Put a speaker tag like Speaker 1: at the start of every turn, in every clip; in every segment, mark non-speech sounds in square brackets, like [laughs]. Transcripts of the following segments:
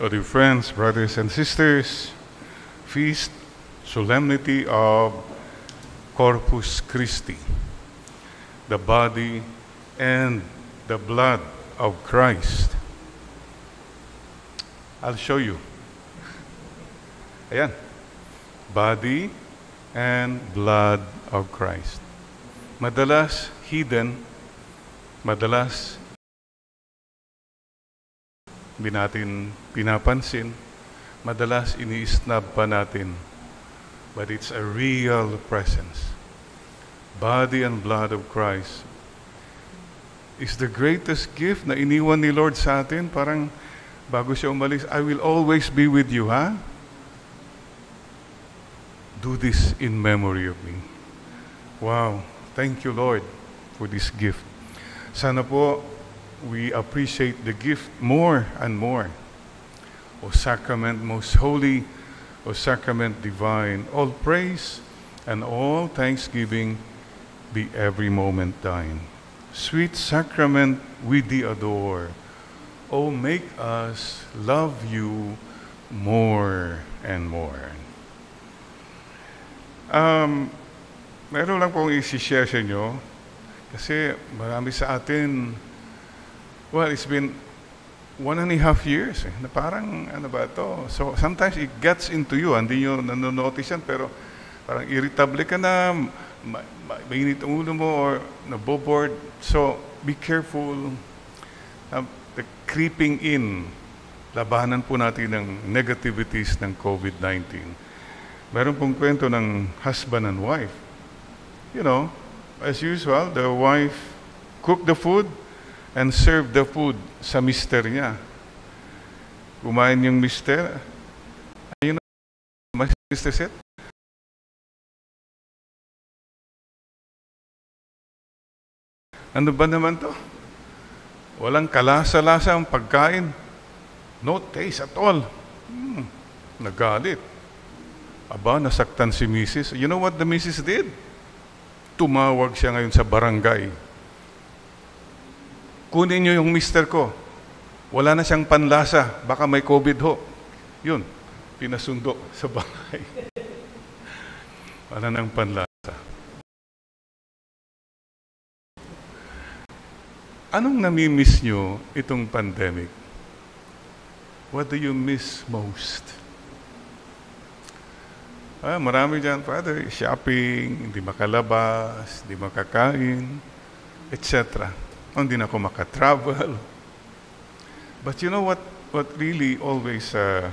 Speaker 1: O dear friends, brothers and sisters, feast solemnity of Corpus Christi, the body and the blood of Christ. I'll show you. Ayan. Body and blood of Christ. Madalas hidden, madalas hindi natin pinapansin, madalas ini-snub pa natin. But it's a real presence. Body and blood of Christ is the greatest gift na iniwan ni Lord sa atin. Parang bago siya umalis, I will always be with you, ha? Do this in memory of me. Wow. Thank you, Lord, for this gift. Sana po we appreciate the gift more and more. O sacrament most holy, O sacrament divine, all praise and all thanksgiving be every moment thine. Sweet sacrament we thee adore. O make us love you more and more. Um, meron lang pong isi-share sa inyo kasi marami sa atin Well, it's been one and a half years eh, na parang ano ba to. So sometimes it gets into you, hindi nyo nanonotice yan, pero parang irritable ka na, ma- ma- mainit ang ulo mo, or naboboard. So be careful. Uh, the creeping in, labanan po natin ng negativities ng COVID-19. Meron pong kwento ng husband and wife. You know, as usual, the wife cooked the food, and serve the food sa mister niya. Kumain yung mister. Ayun na, Mr. Seth? Ano ba naman to? Walang kalasa-lasa ang pagkain. No taste at all. Hmm, nagalit. Aba, nasaktan si Mrs. You know what the Mrs. did? Tumawag siya ngayon sa barangay kunin niyo yung mister ko. Wala na siyang panlasa, baka may COVID ho. Yun, pinasundo sa bahay. [laughs] Wala nang panlasa. Anong namimiss nyo itong pandemic? What do you miss most? Ah, marami dyan, Father, shopping, hindi makalabas, hindi makakain, etc hindi na ako makatravel. But you know what, what really always uh,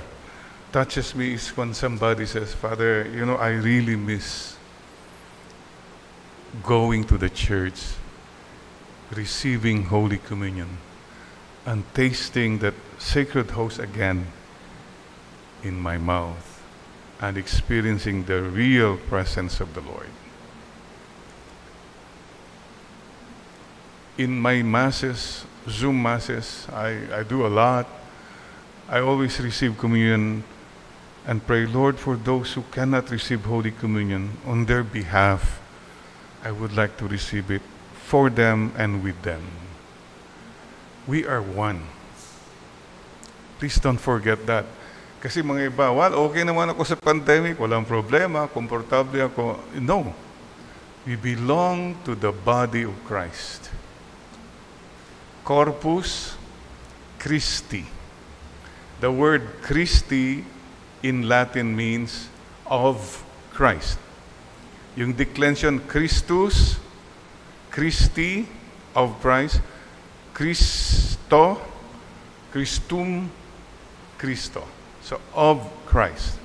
Speaker 1: touches me is when somebody says, Father, you know, I really miss going to the church, receiving Holy Communion, and tasting that sacred host again in my mouth and experiencing the real presence of the Lord. In my masses, Zoom masses, I, I do a lot. I always receive communion and pray, Lord, for those who cannot receive Holy Communion, on their behalf, I would like to receive it for them and with them. We are one. Please don't forget that. Kasi mga iba, well, okay naman ako sa pandemic, walang problema, komportable ako. No. We belong to the body of Christ. Corpus Christi. The word Christi in Latin means of Christ. Yung declension Christus, Christi, of Christ, Christo, Christum, Christo. So, of Christ.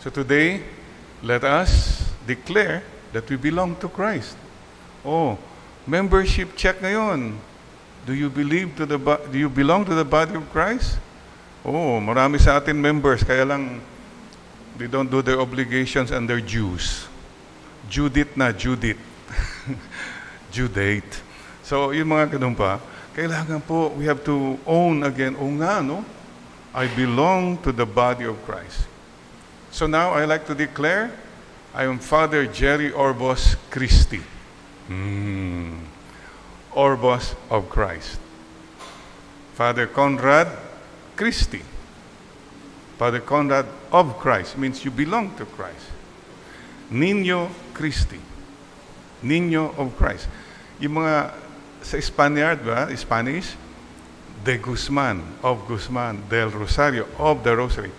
Speaker 1: So today, let us declare that we belong to Christ. Oh, Membership check ngayon. Do you believe to the do you belong to the body of Christ? Oh, marami sa atin members kaya lang they don't do their obligations and their dues. Judith na, Judith. [laughs] Due date. So, yung mga ganun pa, kailangan po, we have to own again, o nga, no? I belong to the body of Christ. So now, I like to declare, I am Father Jerry Orbos Christi. Mm. Orbos of Christ. Father Conrad Christi. Father Conrad of Christ means you belong to Christ. Niño Christi. Niño of Christ. Yung mga sa Spaniard ba, Spanish, de Guzman, of Guzman, del Rosario, of the Rosary.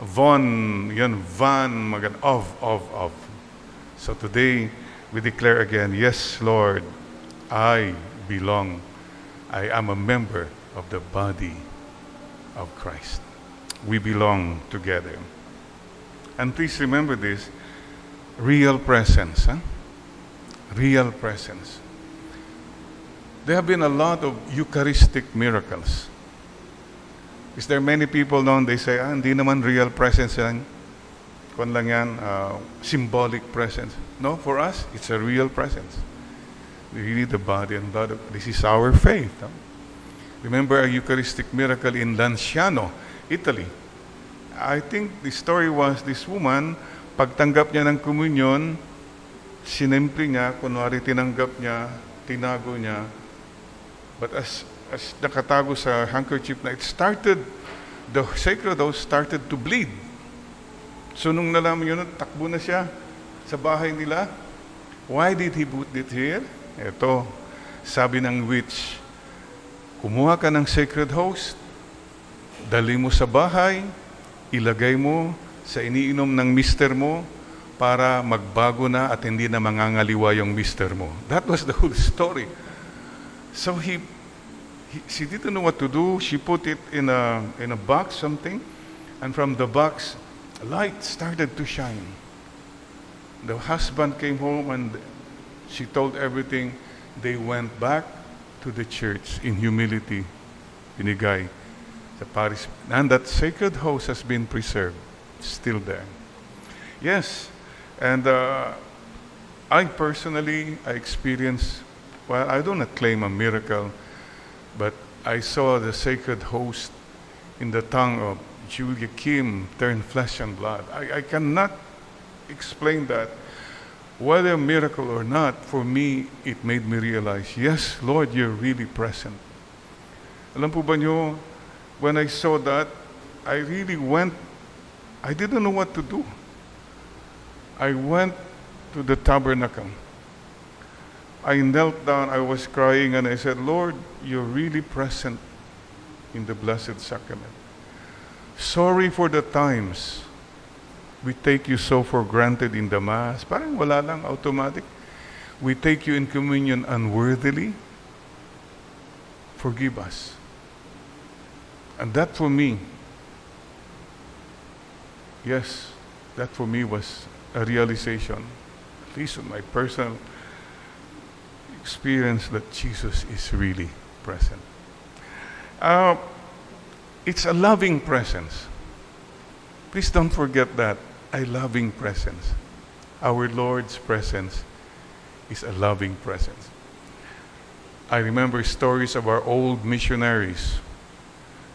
Speaker 1: Von, yun, van, magan, of, of, of. So today, we declare again, yes, Lord, I belong. I am a member of the body of Christ. We belong together. And please remember this, real presence, huh? Real presence. There have been a lot of Eucharistic miracles. Is there many people known, they say, ah, hindi naman real presence yan. Kung lang yan, uh, symbolic presence. No, for us, it's a real presence. Really the body and blood of, this is our faith. Huh? Remember a Eucharistic miracle in Lanciano, Italy. I think the story was this woman, pagtanggap niya ng communion, sinimple niya, kunwari tinanggap niya, tinago niya, but as as nakatago sa handkerchief na it started, the sacred host started to bleed. So nung nalaman yun, takbo na siya sa bahay nila. Why did he put it here? Ito, sabi ng witch, kumuha ka ng sacred host, dali mo sa bahay, ilagay mo sa iniinom ng mister mo para magbago na at hindi na mangangaliwa yung mister mo. That was the whole story. So he he, she didn't know what to do. She put it in a, in a box, something, and from the box, light started to shine. The husband came home and she told everything. They went back to the church in humility, binigay The parish, And that sacred host has been preserved, still there. Yes, and uh, I personally, I experienced, well, I do not claim a miracle, but I saw the sacred host in the tongue of Julia Kim turn flesh and blood. I, I cannot explain that. Whether a miracle or not, for me, it made me realize, yes, Lord, you're really present. Alam po ba nyo, when I saw that, I really went, I didn't know what to do. I went to the tabernacle. I knelt down, I was crying, and I said, Lord, you're really present in the Blessed Sacrament. Sorry for the times we take you so for granted in the Mass. Parang wala lang, automatic. We take you in communion unworthily. Forgive us. And that for me, yes, that for me was a realization, at least in my personal experience that Jesus is really present. Uh, it's a loving presence. Please don't forget that. A loving presence. Our Lord's presence is a loving presence. I remember stories of our old missionaries.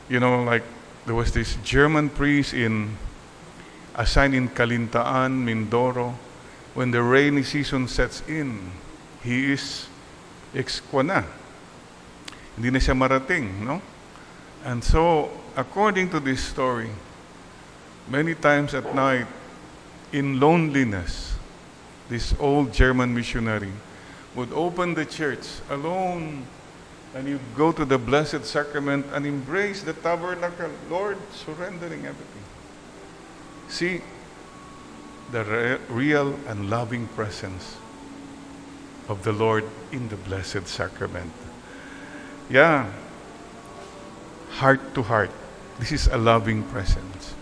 Speaker 1: You know, like there was this German priest in assigned in Calintaan, Mindoro. When the rainy season sets in, he is ex-kwa na. Hindi na siya marating, no? And so, according to this story, many times at night, in loneliness, this old German missionary would open the church alone and you go to the Blessed Sacrament and embrace the tabernacle, Lord, surrendering everything. See the re- real and loving presence of the Lord in the Blessed Sacrament. Yeah, heart to heart. This is a loving presence.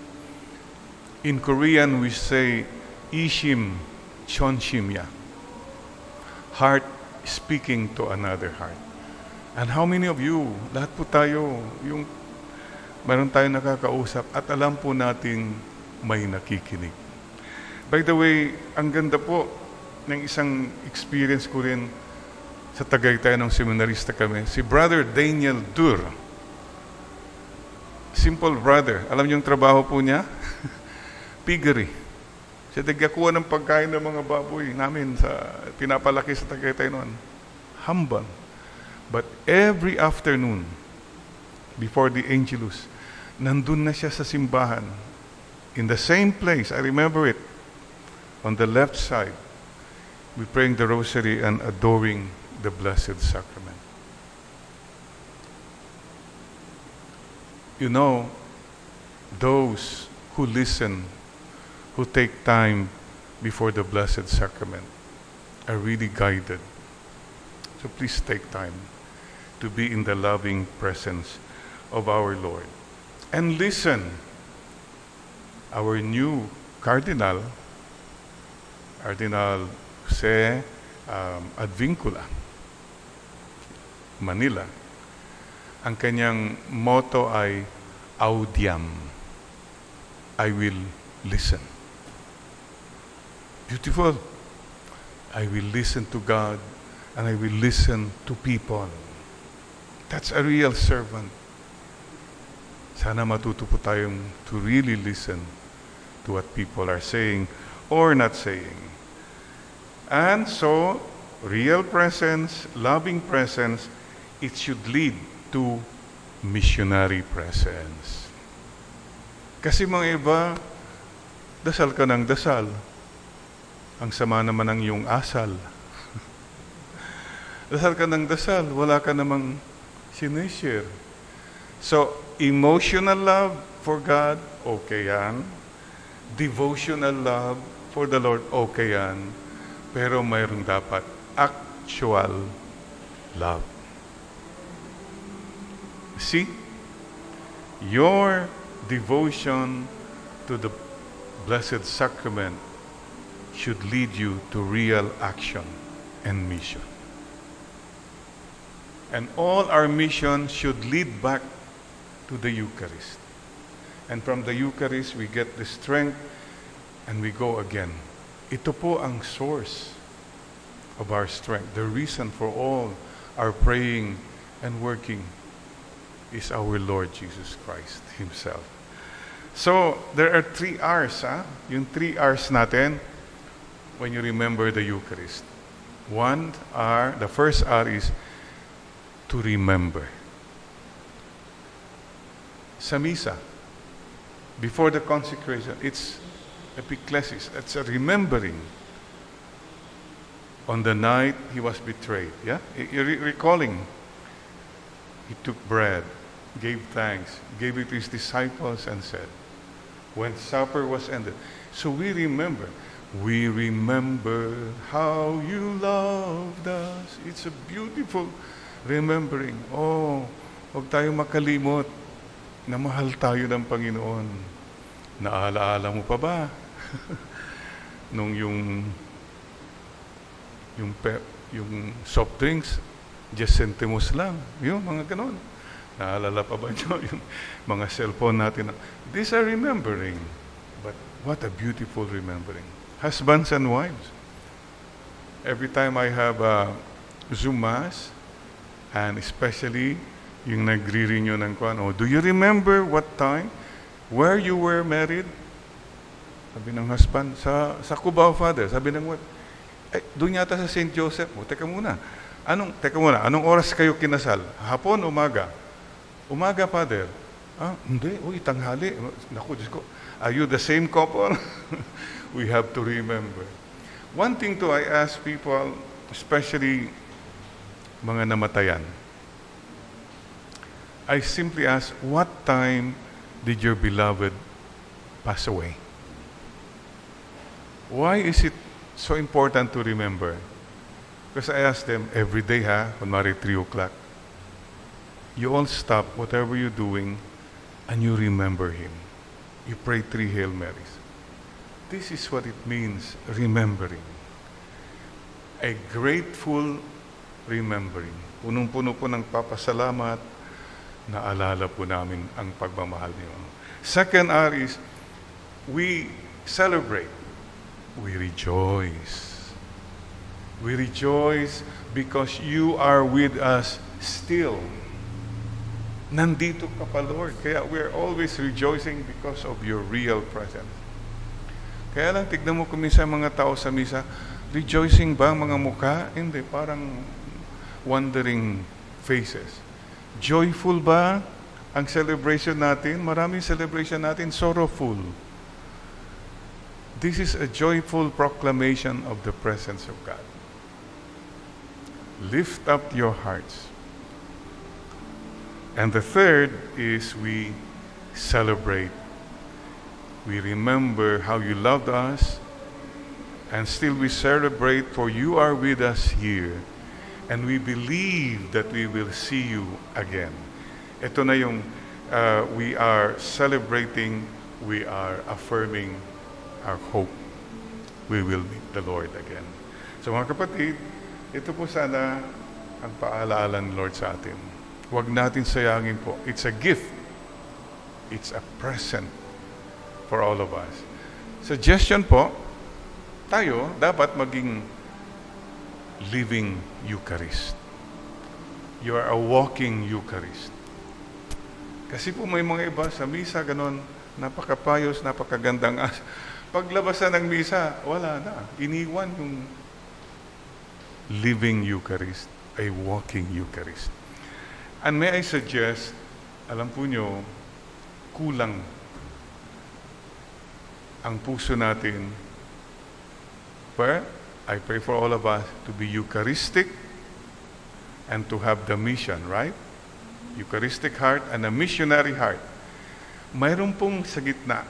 Speaker 1: In Korean, we say, Ishim Chonshimya. Heart speaking to another heart. And how many of you, lahat po tayo, yung meron tayo nakakausap at alam po nating may nakikinig. By the way, ang ganda po ng isang experience ko rin sa Tagaytay ng seminarista kami, si Brother Daniel Dur. Simple brother. Alam niyo yung trabaho po niya? [laughs] Piggery. Siya nagkakuha ng pagkain ng mga baboy namin sa pinapalaki sa Tagaytay noon. Humble. But every afternoon, before the Angelus, nandun na siya sa simbahan. In the same place, I remember it, on the left side, we praying the rosary and adoring the Blessed Sacrament. You know, those who listen, who take time before the Blessed Sacrament, are really guided. So please take time to be in the loving presence of our Lord. And listen, our new Cardinal, Cardinal Jose um, Advincula, Manila, ang kanyang motto ay audiam. I will listen. Beautiful. I will listen to God and I will listen to people. That's a real servant. Sana matuto po tayong to really listen to what people are saying or not saying. And so, real presence, loving presence, it should lead to missionary presence. Kasi mga iba, dasal ka ng dasal. Ang sama naman ng iyong asal. [laughs] dasal ka ng dasal, wala ka namang sinishare. So, emotional love for God, okay yan. Devotional love for the Lord, okay yan. Pero mayroong dapat actual love. See? Your devotion to the Blessed Sacrament should lead you to real action and mission. And all our mission should lead back to the Eucharist. And from the Eucharist, we get the strength and we go again. Ito po ang source of our strength. The reason for all our praying and working is our Lord Jesus Christ Himself. So, there are three R's, ha? Ah. Yung three R's natin when you remember the Eucharist. One R, the first R is to remember. Sa misa, before the consecration, it's epiclesis. It's a remembering on the night he was betrayed. Yeah? You're recalling. He took bread, gave thanks, gave it to his disciples, and said, when supper was ended. So we remember. We remember how you loved us. It's a beautiful remembering. Oh, huwag tayong makalimot na mahal tayo ng Panginoon. Naalaala mo pa ba? [laughs] Nung yung yung pe, yung soft drinks, just centimos lang. Yung mga ganon. Naalala pa ba [laughs] nyo yung mga cellphone natin? These are remembering. But what a beautiful remembering. Husbands and wives. Every time I have a Zoom Mass, and especially yung nagre-renew ng kwan, oh, do you remember what time, where you were married? Sabi ng husband, sa, sa Cubao Father. Sabi ng wife, eh, doon yata sa St. Joseph. Oh, teka muna. Anong, teka muna, anong oras kayo kinasal? Hapon, umaga? Umaga, Father. Ah, hindi. Uy, tanghali. Naku, Diyos ko. Are you the same couple? [laughs] we have to remember. One thing to I ask people, especially mga namatayan, I simply ask, what time did your beloved pass away? Why is it so important to remember? Because I ask them every day, ha, kunwari 3 o'clock, you all stop whatever you're doing and you remember Him. You pray three Hail Marys. This is what it means, remembering. A grateful remembering. Punong-puno po ng papasalamat, naalala po namin ang pagmamahal niyo. Second R is, we celebrate. We rejoice. We rejoice because you are with us still. Nandito ka pa, Lord. Kaya we're always rejoicing because of your real presence. Kaya lang, tignan mo kung minsan mga tao sa misa, rejoicing ba ang mga mukha? Hindi, parang wondering faces. Joyful ba Ang celebration natin, maraming celebration natin, sorrowful. This is a joyful proclamation of the presence of God. Lift up your hearts. And the third is we celebrate. We remember how you loved us, and still we celebrate for you are with us here. And we believe that we will see you again. Ito na yung uh, we are celebrating, we are affirming our hope. We will meet the Lord again. So mga kapatid, ito po sana ang paalaala ng Lord sa atin. Huwag natin sayangin po. It's a gift. It's a present for all of us. Suggestion po, tayo dapat maging living Eucharist. You are a walking Eucharist. Kasi po may mga iba sa misa, ganon, napakapayos, napakagandang as. Paglabas na ng misa, wala na. Iniwan yung living Eucharist, a walking Eucharist. And may I suggest, alam po nyo, kulang ang puso natin. But I pray for all of us to be Eucharistic and to have the mission, right? Eucharistic heart and a missionary heart. Mayroon pong sa gitna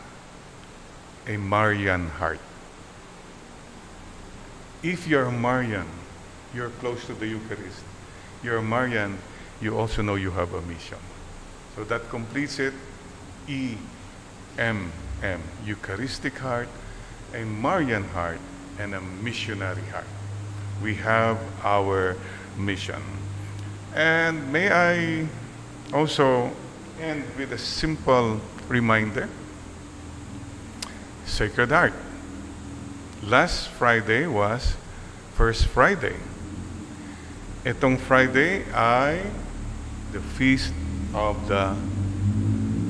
Speaker 1: a Marian heart. If you're Marian, you're close to the Eucharist. You're Marian, you also know you have a mission. So that completes it. E M M, Eucharistic heart, a Marian heart, and a missionary heart. We have our mission. And may I also end with a simple reminder Sacred Heart. Last Friday was First Friday. Itong Friday ay the Feast of the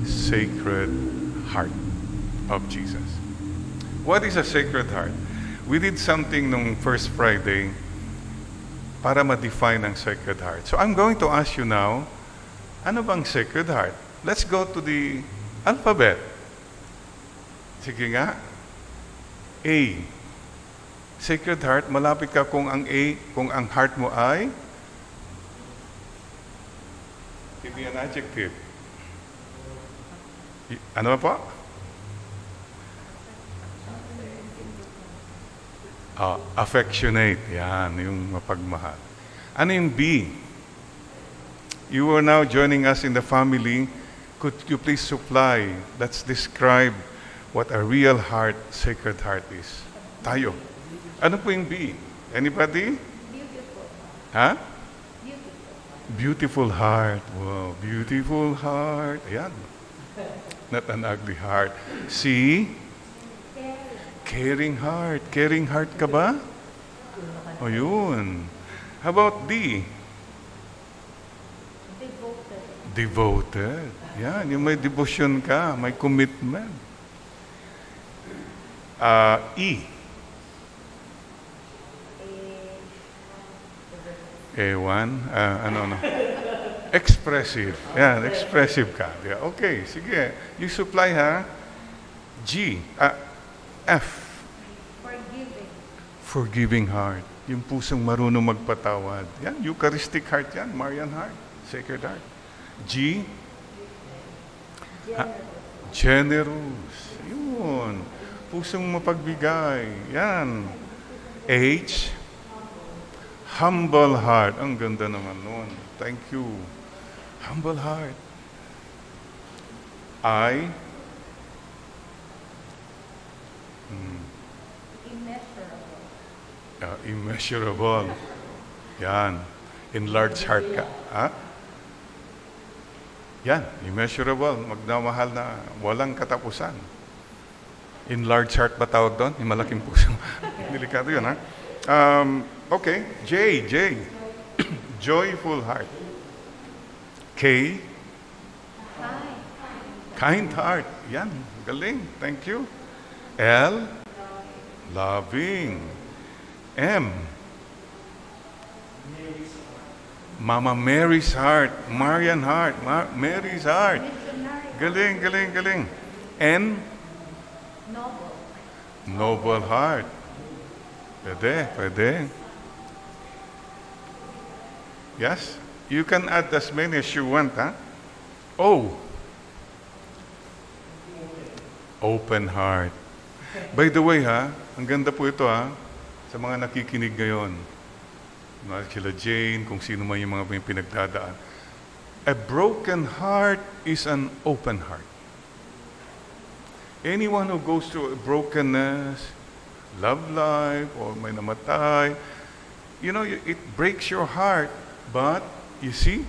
Speaker 1: Sacred Heart of Jesus. What is a Sacred Heart? We did something nung first Friday para ma-define ang Sacred Heart. So I'm going to ask you now, ano bang Sacred Heart? Let's go to the alphabet. Sige nga. A. Sacred Heart, malapit ka kung ang A, kung ang heart mo ay Give me an adjective. Ano po? Ah, affectionate. Yan, yung mapagmahal. Ano yung B? You are now joining us in the family. Could you please supply, let's describe what a real heart, sacred heart is. Tayo. Ano po yung B? Anybody?
Speaker 2: Beautiful.
Speaker 1: Ha?
Speaker 2: Beautiful.
Speaker 1: Beautiful heart. Wow, beautiful heart. Ayan. Not an ugly heart. C?
Speaker 2: Caring.
Speaker 1: Heart. Caring heart ka ba? O yun. How about D?
Speaker 2: Devoted.
Speaker 1: Devoted. Yan, yung may devotion ka, may commitment. Ah, E. Ewan. Ah, ano, ano. Expressive. Yan, expressive ka. Yeah, Okay, sige. You supply ha. G. Ah, F.
Speaker 2: Forgiving.
Speaker 1: Forgiving heart. Yung pusong marunong magpatawad. Yan, Eucharistic heart yan. Marian heart. Sacred heart. G.
Speaker 2: Generous.
Speaker 1: Generous. Yun. Pusong mapagbigay. Yan. H. Humble heart. Ang ganda naman nun. Thank you. Humble heart. I.
Speaker 2: Immeasurable.
Speaker 1: Uh, immeasurable. Yan. Enlarged heart ka. Ha? Yan. Immeasurable. Magdamahal na walang katapusan. Enlarged heart ba tawag doon? Yung malaking puso. [laughs] Delikado yun, ha? Um, okay. J. J. [coughs] Joyful heart. K.
Speaker 2: Kind.
Speaker 1: Heart. Yan. Galing. Thank you. L. Loving. M. Mama Mary's heart. Marian heart. Ma- Mary's heart. Galing, galing, galing. And
Speaker 2: Noble.
Speaker 1: noble heart. Pwede, pwede. Yes? You can add as many as you want, ha? Oh. Open heart. By the way, ha? Ang ganda po ito, ha? Sa mga nakikinig ngayon. Sila Jane, kung sino man yung mga pinagdadaan. A broken heart is an open heart. Anyone who goes through a brokenness, love life, or may namatay, you know, it breaks your heart, but you see,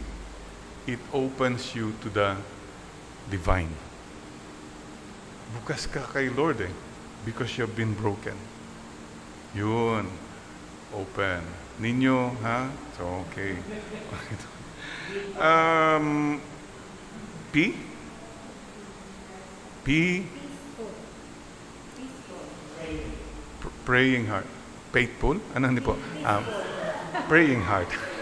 Speaker 1: it opens you to the divine. Bukas ka kay Lord eh, because you've been broken. Yun, open. Ninyo, ha? So, okay. [laughs] um, P? P? Praying heart. Faithful? Ano hindi po? Um, praying heart. [laughs]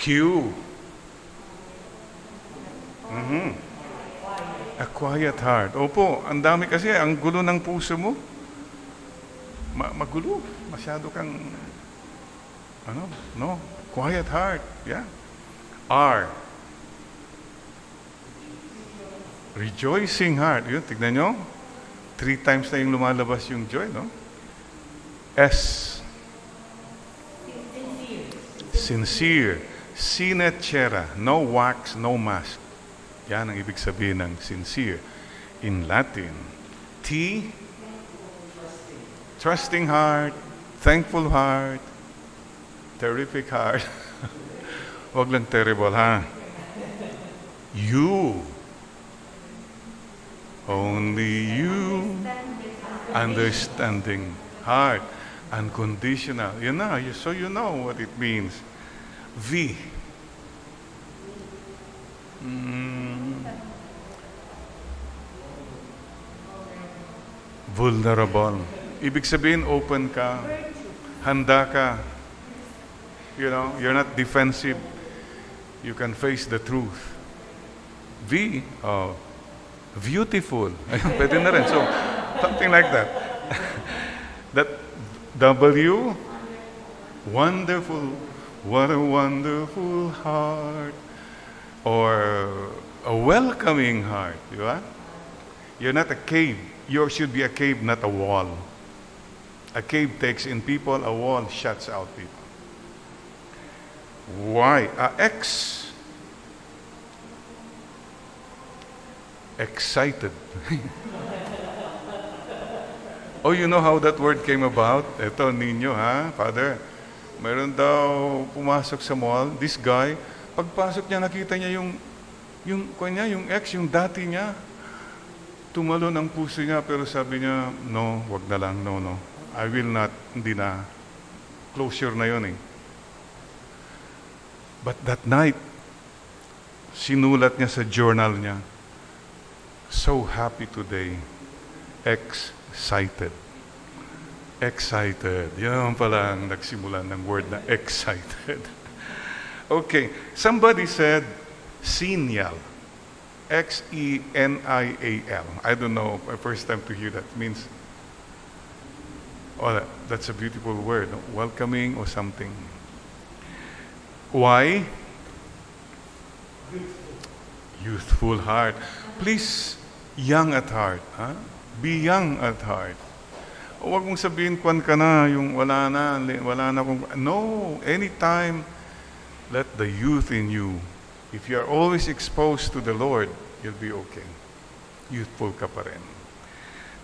Speaker 1: Q. Mhm. A quiet heart. Opo, ang dami kasi, ang gulo ng puso mo. Ma- magulo. Masyado kang, ano, no? Quiet heart. Yeah. R. Rejoicing heart. Yun, tignan nyo. Three times na yung lumalabas yung joy, no? S. Sincere. Sinecera. No wax, no mask. Yan ang ibig sabihin ng sincere. In Latin. T. Trusting heart. Thankful heart. Terrific heart. [laughs] Huwag lang terrible, ha? You. Only you. Understanding heart. Unconditional. You know, so you know what it means. V. Mm. Vulnerable. Ibig sabihin, open ka. Handa ka. You know, you're not defensive. You can face the truth. V. Oh, beautiful. [laughs] Pwede na rin. So, something like that. [laughs] that W. Wonderful. What a wonderful heart. Or a welcoming heart. Di ba? You're not a cave. You should be a cave, not a wall. A cave takes in people, a wall shuts out people. Why? Uh, X. Excited. [laughs] oh, you know how that word came about? Ito, ninyo, ha, Father? Meron daw pumasok sa mall, this guy, pagpasok niya, nakita niya yung, yung, kanya, yung ex, yung dati niya, tumalon ang puso niya, pero sabi niya, no, wag na lang, no, no. I will not, hindi na. Closure na yun eh. But that night, sinulat niya sa journal niya, so happy today, excited. Excited. Yan pala ang nagsimula ng word na excited. [laughs] okay, somebody said, signal. X-E-N-I-A-L. I don't know, my first time to hear that. means, oh, that's a beautiful word. Welcoming or something. Why? Youthful heart. Please, young at heart. Ha? Be young at heart. Huwag mong sabihin, kwan ka na, yung wala na, wala na kung... No, anytime, let the youth in you. If you are always exposed to the Lord, you'll be okay. Youthful ka pa rin.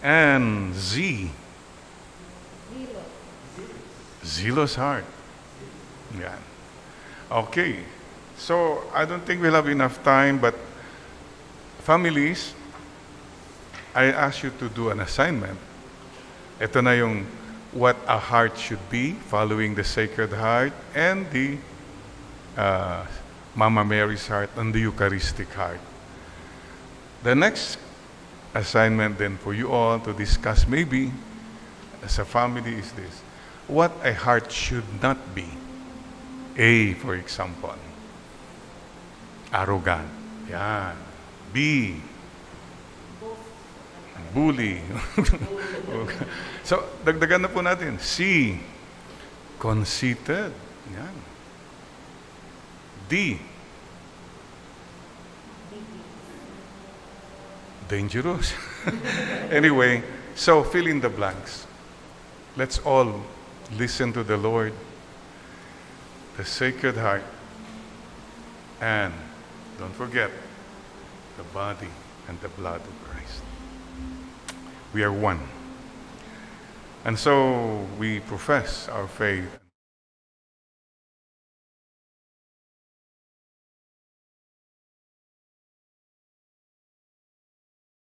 Speaker 1: And Z, zealous heart. Yan. Okay. So, I don't think we'll have enough time, but families, I ask you to do an assignment. Ito na yung what a heart should be, following the Sacred Heart and the uh, Mama Mary's heart and the Eucharistic heart. The next assignment then for you all to discuss maybe as a family is this. What a heart should not be. A, for example. Arrogant. Yan. B. Bully. [laughs] so, dagdagan na po natin. C. Conceited. Yan. D. Dangerous. [laughs] anyway, so fill in the blanks. Let's all listen to the Lord, the Sacred Heart, and don't forget the body and the blood of. We are one. And so we profess our faith.